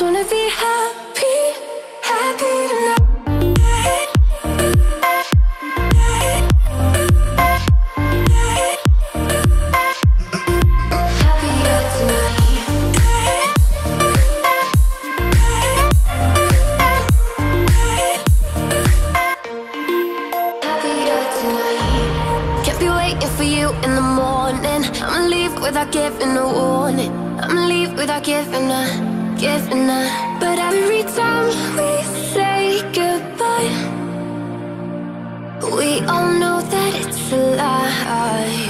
wanna be happy, happy tonight. For you in the morning. I'ma leave without giving a warning. I'ma leave without giving a, a. But every time we say goodbye, we all know that it's a lie.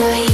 night